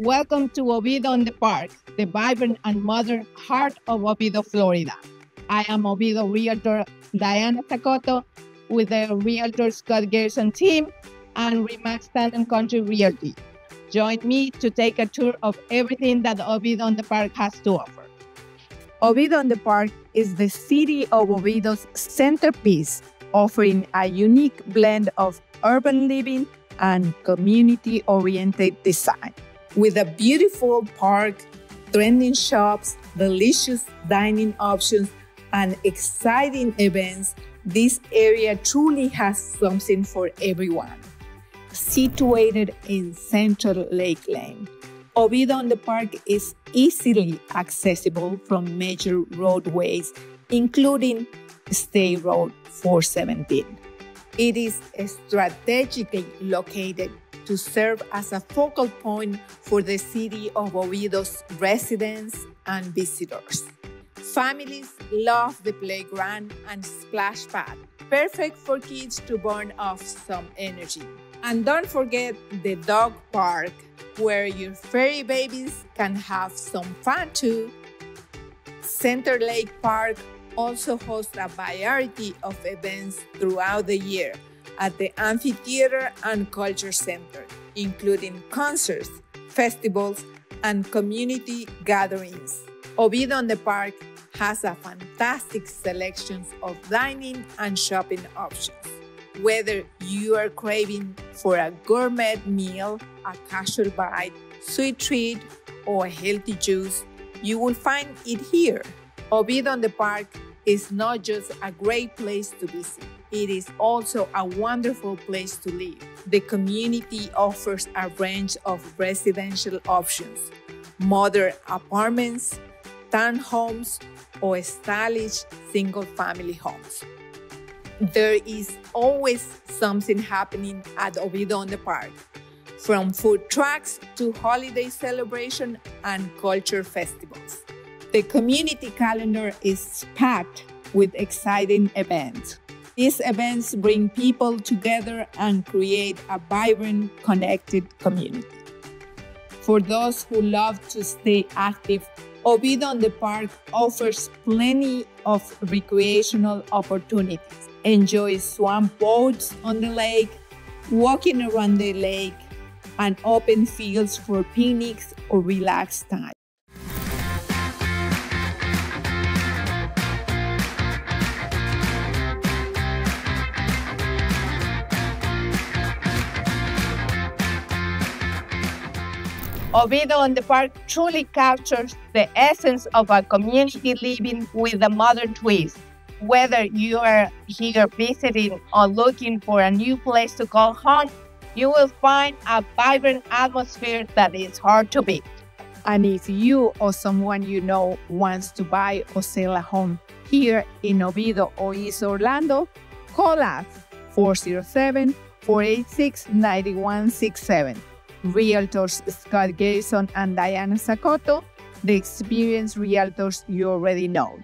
Welcome to Oviedo in the Park, the vibrant and modern heart of Oviedo, Florida. I am Oviedo Realtor Diana Sacoto with the Realtor Scott Garrison team and Remax and Country Realty. Join me to take a tour of everything that Oviedo in the Park has to offer. Oviedo in the Park is the city of Oviedo's centerpiece, offering a unique blend of urban living and community oriented design. With a beautiful park, trending shops, delicious dining options, and exciting events, this area truly has something for everyone. Situated in Center Lake Lane, Oviedo the Park is easily accessible from major roadways, including State Road 417. It is strategically located to serve as a focal point for the city of Oviedo's residents and visitors. Families love the playground and splash pad, perfect for kids to burn off some energy. And don't forget the dog park, where your furry babies can have some fun too. Center Lake Park also hosts a variety of events throughout the year at the amphitheater and culture center, including concerts, festivals, and community gatherings. Oviedo in the Park has a fantastic selection of dining and shopping options. Whether you are craving for a gourmet meal, a casual bite, sweet treat, or a healthy juice, you will find it here. Oviedo in the Park is not just a great place to visit, it is also a wonderful place to live. The community offers a range of residential options modern apartments, townhomes, or stylish single family homes. There is always something happening at Oviedo in the Park, from food trucks to holiday celebration and culture festivals. The community calendar is packed with exciting events. These events bring people together and create a vibrant, connected community. For those who love to stay active, Oviedo in the Park offers plenty of recreational opportunities. Enjoy swamp boats on the lake, walking around the lake, and open fields for picnics or relaxed time. Oviedo in the Park truly captures the essence of a community living with a modern twist. Whether you are here visiting or looking for a new place to call home, you will find a vibrant atmosphere that is hard to beat. And if you or someone you know wants to buy or sell a home here in Oviedo or East Orlando, call us 407 486 9167 realtors Scott Garrison and Diana Sacoto, the experienced realtors you already know.